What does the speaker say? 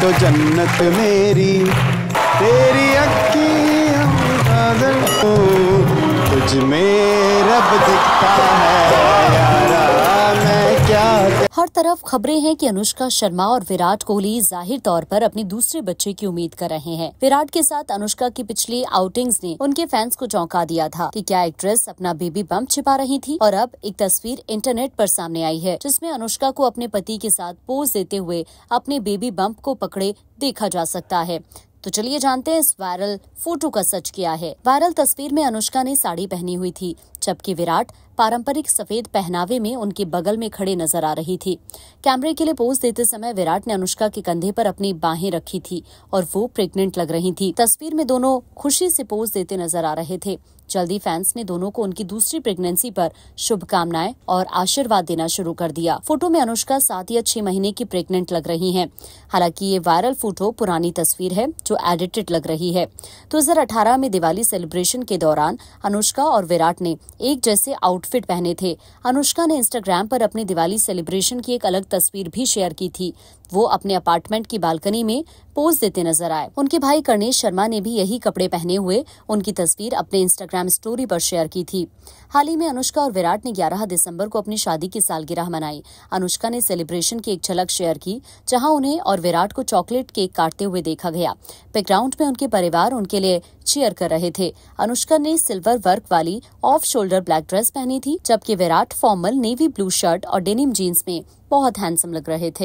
तो जन्नत मेरी तेरी अक्की हम बादल तुझ में रब दिखता है। तरफ़ खबरें हैं कि अनुष्का शर्मा और विराट कोहली ज़ाहिर तौर पर अपने दूसरे बच्चे की उम्मीद कर रहे हैं। विराट के साथ अनुष्का की पिछली आउटिंग्स ने उनके फैंस को चौंका दिया था कि क्या एक्ट्रेस अपना बेबी बम्प छिपा रही थी और अब एक तस्वीर इंटरनेट पर सामने आई है, जिसमें अनुष्का को अपने पति के साथ पोज देते हुए अपने बेबी बम्प को पकड़े देखा जा सकता है। तो चलिए जानते हैं इस वायरल फ़ोटो का सच क्या है। वायरल तस्वीर में अनुष्का ने साड़ी पहनी हुई थी, जबकि विराट पारंपरिक सफ़ेद पहनावे में उनके बगल में खड़े नज़र आ रही थी। कैमरे के लिए पोज देते समय विराट ने अनुष्का के कंधे पर अपनी बाहें रखी थी और वो प्रेग्नेंट लग रही थी। तस्वीर में दोनों खुशी से पोज देते नज़र आ रहे थे। जल्दी फैंस ने दोनों को उनकी दूसरी प्रेगनेंसी पर शुभकामनाएँ और आशीर्वाद देना शुरू कर दिया। फ़ोटो में अनुष्का सात या छह महीने की प्रेग्नेंट लग रही हैं। हालाँकि ये वायरल फ़ोटो पुरानी तस्वीर है, जो एडिटेड लग रही है। 2018 में दिवाली सेलिब्रेशन के दौरान अनुष्का और विराट ने एक जैसे आउटफिट पहने थे। अनुष्का ने इंस्टाग्राम पर अपनी दिवाली सेलिब्रेशन की एक अलग तस्वीर भी शेयर की थी। वो अपने अपार्टमेंट की बालकनी में पोज देते नज़र आए। उनके भाई कर्णेश शर्मा ने भी यही कपड़े पहने हुए उनकी तस्वीर अपने इंस्टाग्राम स्टोरी पर शेयर की थी। हाल ही में अनुष्का और विराट ने 11 दिसंबर को अपनी शादी की सालगिरह मनाई। अनुष्का ने सेलिब्रेशन की एक झलक शेयर की, जहाँ उन्हें और विराट को चॉकलेट केक काटते हुए देखा गया। बैकग्राउंड में उनके परिवार उनके लिए चीयर कर रहे थे। अनुष्का ने सिल्वर वर्क वाली ऑफ़ शोल्डर ब्लैक ड्रेस पहनी थी, जबकि Virat formal navy blue shirt और डेनिम जीन्स में बहुत हैंडसम लग रहे थे।